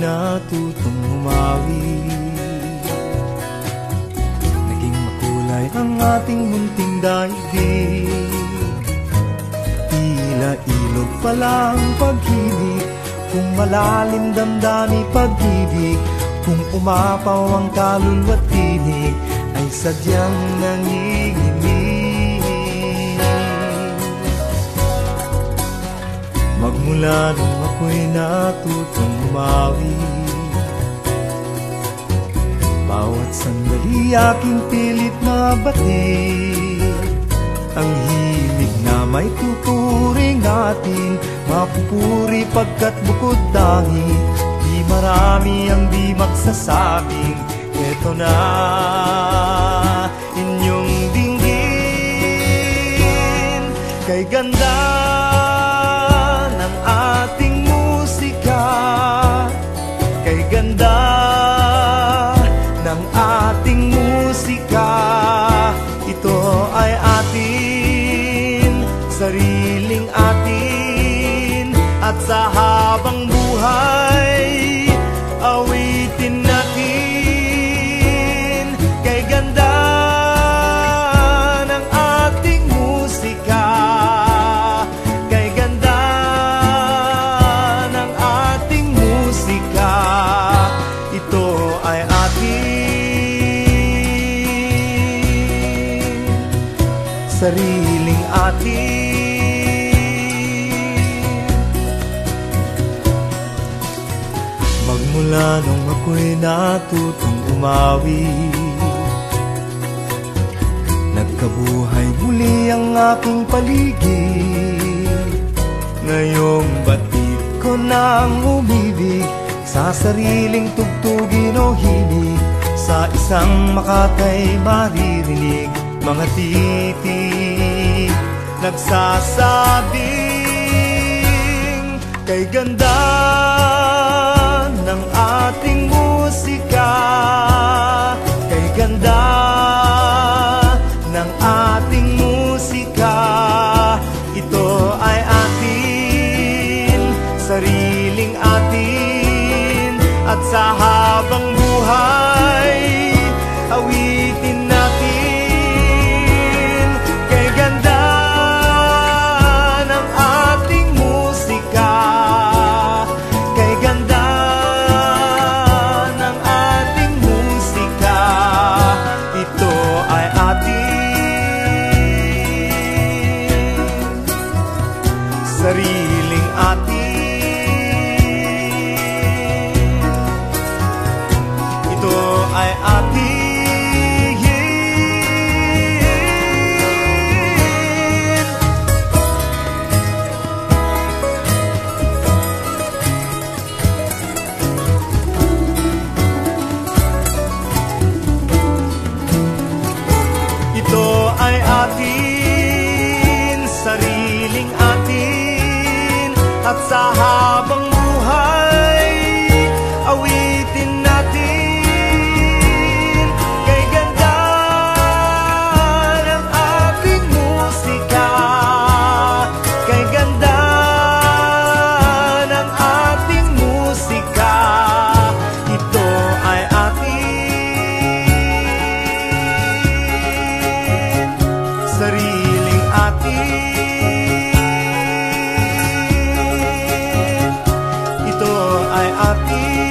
natutong umawi Naging makulay ang ating munting daigdig. Tila ilog pala ang pag-ibig. Kung malalim damdami pag-ibig. Kung umapaw ang kaluluwa't tinig Ay sadyang nanginginig Magmula nung ako'y natutong umawi Bawat sandali aking pilit na batid Ang himig na may tuturing natin Mapupuri pagkat bukod tangi Di marami ang di magsasabing Eto na inyong dinggin. Kay ganda sariling atin. At sa habang buhay, awitin natin. Kay ganda ng ating musika. Kay ganda ng ating musika. Ito ay atin Sariling atin Magmula nung ako'y natutong umawi Nagkabuhay muli ang aking paligid. Ngayong batid ko nang umibig Sa sariling tugtugin o himig Sa isang makatay maririnig Mga titig Nagsasabing Kay ganda sariling atin At sa habang At sa habang buhay, awitin natin. Kay ganda ng ating musika. Kay ganda ng ating musika. Ito ay atin sariling atin hati